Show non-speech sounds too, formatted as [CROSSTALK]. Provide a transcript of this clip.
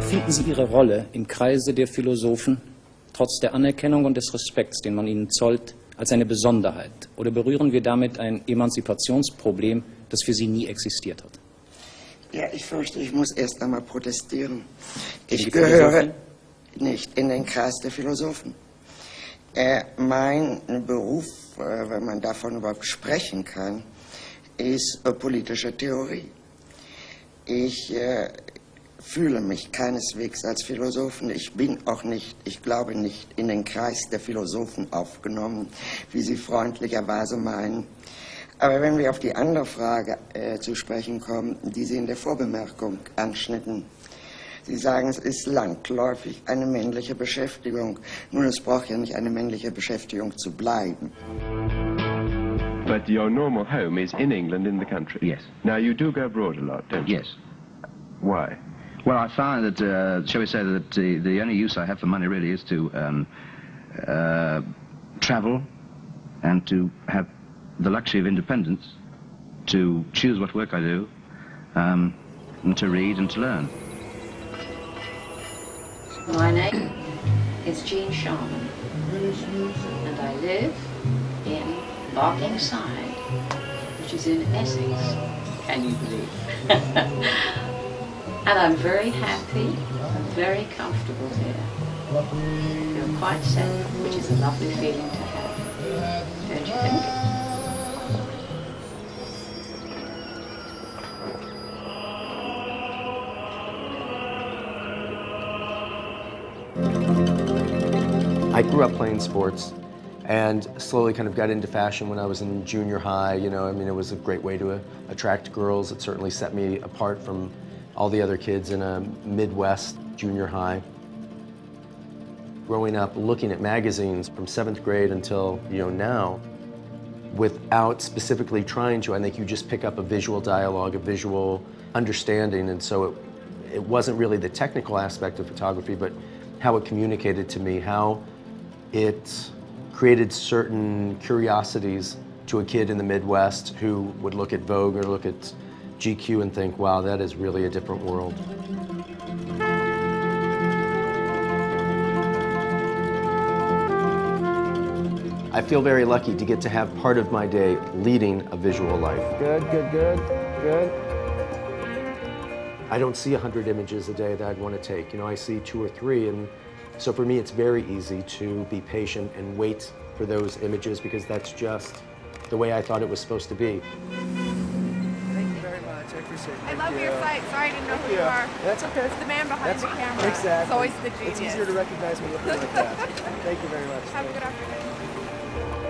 Empfinden Sie Ihre Rolle im Kreise der Philosophen trotz der Anerkennung und des Respekts, den man ihnen zollt, als eine Besonderheit? Oder berühren wir damit ein Emanzipationsproblem, das für Sie nie existiert hat? Ja, ich fürchte, ich muss erst einmal protestieren. Ich gehöre nicht in den Kreis der Philosophen. Äh, mein Beruf, äh, wenn man davon überhaupt sprechen kann, ist äh, politische Theorie. Ich äh, fühle mich keineswegs als Philosophen. Ich bin auch nicht, ich glaube nicht, in den Kreis der Philosophen aufgenommen, wie Sie freundlicherweise meinen. Aber wenn wir auf die andere Frage äh, zu sprechen kommen, die Sie in der Vorbemerkung anschnitten, Sie sagen, es ist landläufig eine männliche Beschäftigung. Nun, es braucht ja nicht eine männliche Beschäftigung zu bleiben. But your normal home is in England, in the country. Yes. Now, you do go abroad a lot, don't you? Yes. Why? Well, I find that, uh, shall we say, that the, the only use I have for money really is to um, uh, travel and to have the luxury of independence, to choose what work I do, um, and to read and to learn. My name is Jean Sharman, and I live in Barkingside, which is in Essex. Can you believe? [LAUGHS] and I'm very happy and very comfortable here. I feel quite safe, which is a lovely feeling to have. Don't you think? I grew up playing sports and slowly kind of got into fashion when I was in junior high. You know, I mean, it was a great way to uh, attract girls. It certainly set me apart from all the other kids in a Midwest junior high. Growing up looking at magazines from seventh grade until, you know, now, without specifically trying to, I think you just pick up a visual dialogue, a visual understanding, and so it, it wasn't really the technical aspect of photography, but how it communicated to me, how it created certain curiosities to a kid in the Midwest who would look at Vogue or look at GQ and think, wow, that is really a different world. I feel very lucky to get to have part of my day leading a visual life. Good, good, good, good. I don't see 100 images a day that I'd want to take. You know, I see two or three, and so for me, it's very easy to be patient and wait for those images because that's just the way I thought it was supposed to be. Thank you very much. I appreciate it. I Thank love you. your site. Sorry, I didn't know who you are. That's okay. It's the man behind That's the camera. Exactly. It's always the genius. It's easier to recognize me looking like that. Thank you very much. [LAUGHS] Have a good afternoon.